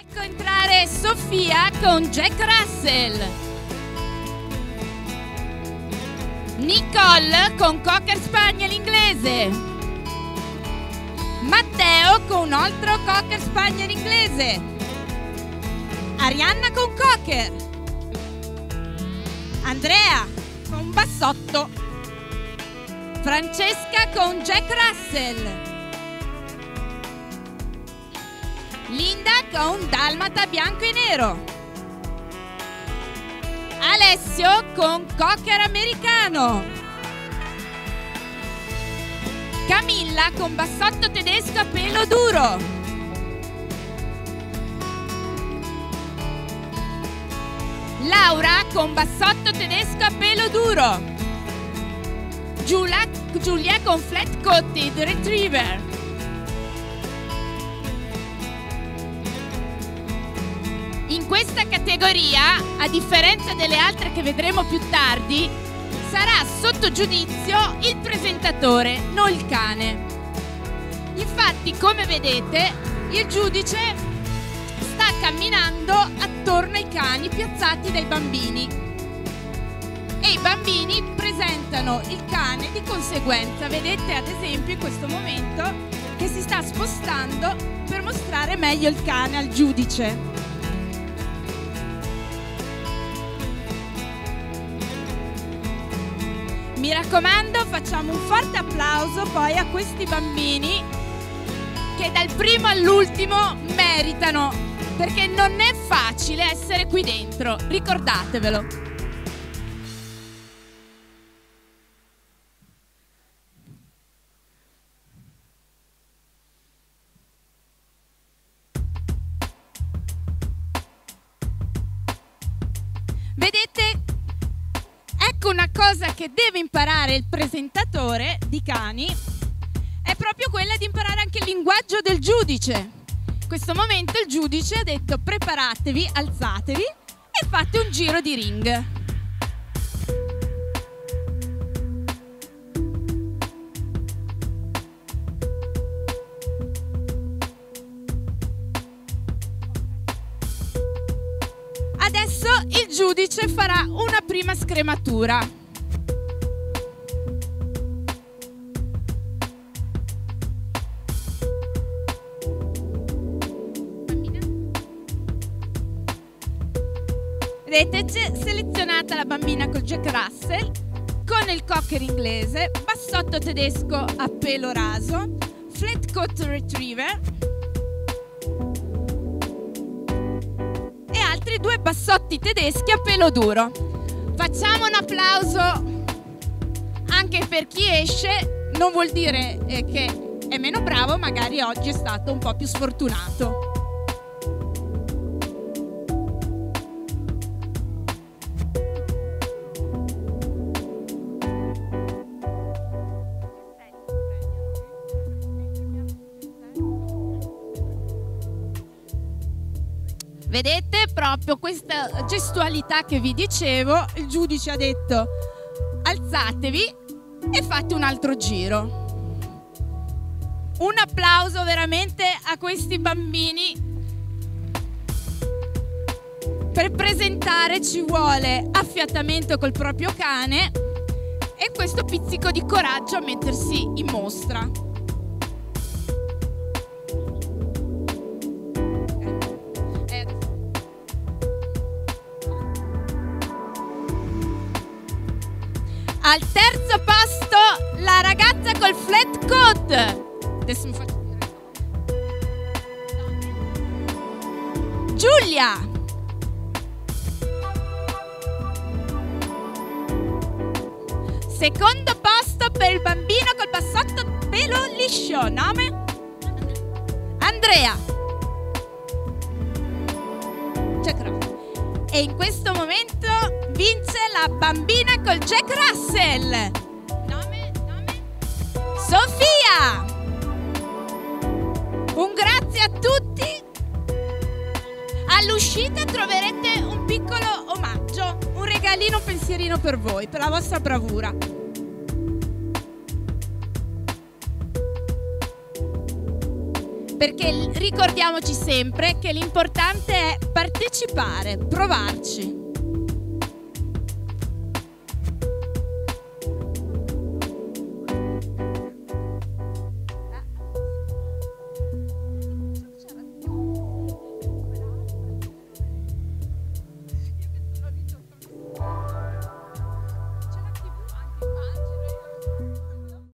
Ecco entrare Sofia con Jack Russell. Nicole con Cocker Spaniel inglese. Matteo con un altro Cocker Spaniel inglese. Arianna con Cocker. Andrea con Bassotto. Francesca con Jack Russell. Linda con Dalmata bianco e nero. Alessio con Cocker americano. Camilla con bassotto tedesco a pelo duro. Laura con bassotto tedesco a pelo duro. Giulia, Giulia con flat coated retriever. In questa categoria, a differenza delle altre che vedremo più tardi, sarà sotto giudizio il presentatore, non il cane. Infatti, come vedete, il giudice sta camminando attorno ai cani piazzati dai bambini e i bambini presentano il cane di conseguenza. Vedete ad esempio in questo momento che si sta spostando per mostrare meglio il cane al giudice. Mi raccomando, facciamo un forte applauso poi a questi bambini che dal primo all'ultimo meritano, perché non è facile essere qui dentro, ricordatevelo. Cosa che deve imparare il presentatore di cani, è proprio quella di imparare anche il linguaggio del giudice. In questo momento il giudice ha detto preparatevi, alzatevi e fate un giro di ring. Adesso il giudice farà una prima scrematura. Vedete, c'è selezionata la bambina col Jack Russell, con il cocker inglese, bassotto tedesco a pelo raso, flat coat retriever e altri due bassotti tedeschi a pelo duro. Facciamo un applauso anche per chi esce, non vuol dire eh, che è meno bravo, magari oggi è stato un po' più sfortunato. Vedete proprio questa gestualità che vi dicevo, il giudice ha detto alzatevi e fate un altro giro. Un applauso veramente a questi bambini. Per presentare ci vuole affiatamento col proprio cane e questo pizzico di coraggio a mettersi in mostra. Al terzo posto la ragazza col flat coat. Adesso mi faccio Giulia. Secondo posto per il bambino col bassotto pelo liscio. Nome? Andrea. Jack Russell. E in questo momento vince la bambina col Jack Russell. Nome? Nome? Sofia. Un grazie a tutti. All'uscita troverete un piccolo omaggio, un regalino, un pensierino per voi, per la vostra bravura. Perché ricordiamoci sempre che l'importante è partecipare, provarci.